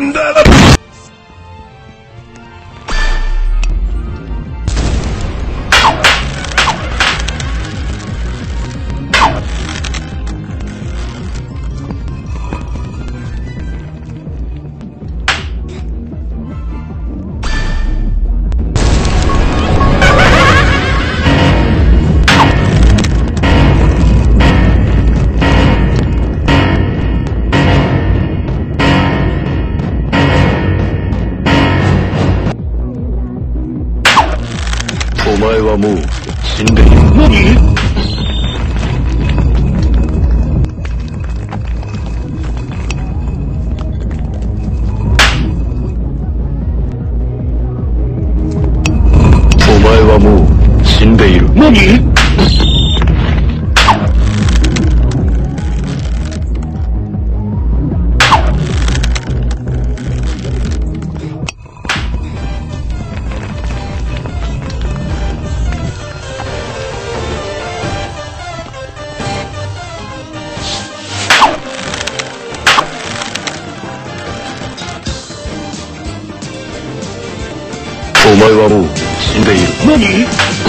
Nada. でいる。何お前はもう死んでいる。何